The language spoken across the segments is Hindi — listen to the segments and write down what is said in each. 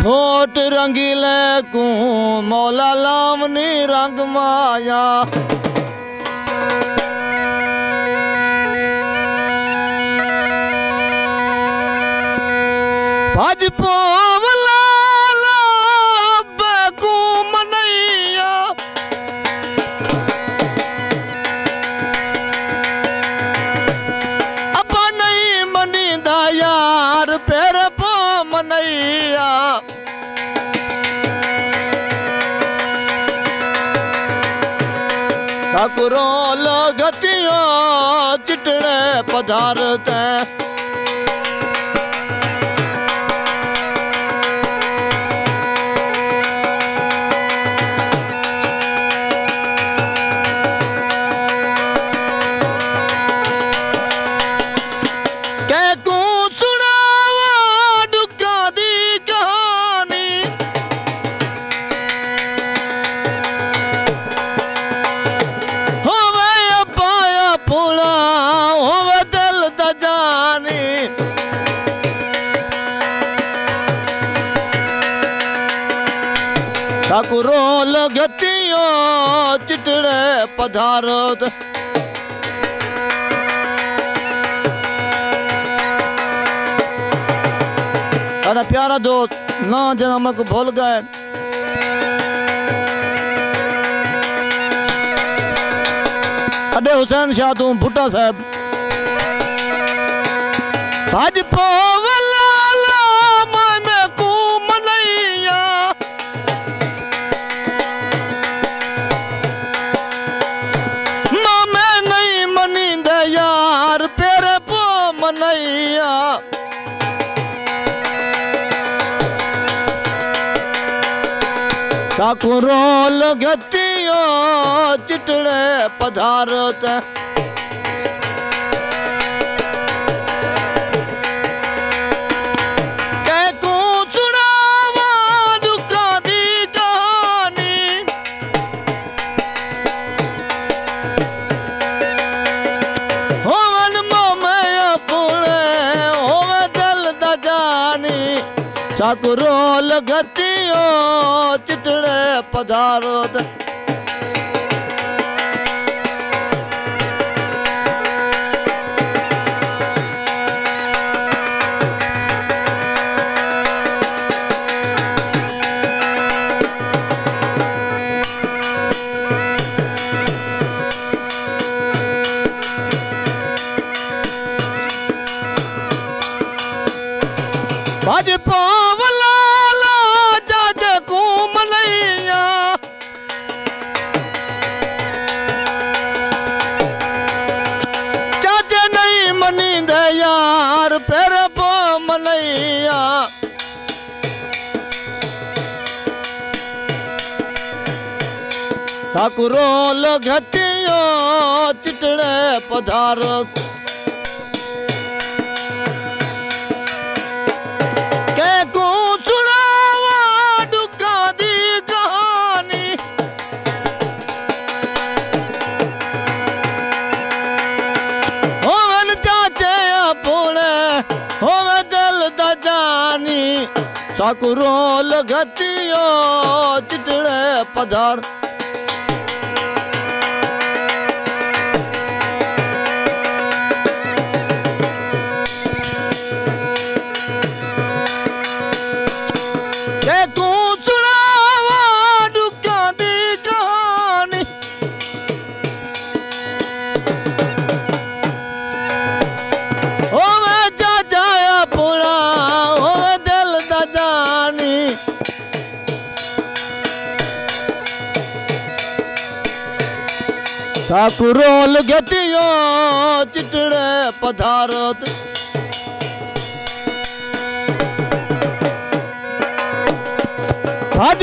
ਘੋਟ ਰੰਗੀਲੇ ਕੂ ਮੌਲਾ ਲਾਵਨੀ ਰੰਗ ਮਾਇਆ। ਭਜ ਪੋ ठाकुरो लगतिया चिटड़े पधारत। ठाकुरो लगतियो, चितड़े पधारत अरे प्यारा दोस्त, ना जन्म को भूल गए। अडे हुसैन शाह, तू भुट्टा साहब। भज ठाकुरो लगतियो चितड़े पधारत कै ठाकुरो लगतियो चितड़े पधारत भज पावला जाज को मनैया चाच नहीं मनी दे यार पेर पो मनैया ठाकुरो लगतियो चितड़े पधारो। साकुरो लगतियो चितड़े पधार। तू गतियो चितड़े पधारत। भज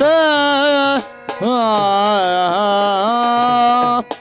Ah, ah, ah, ah.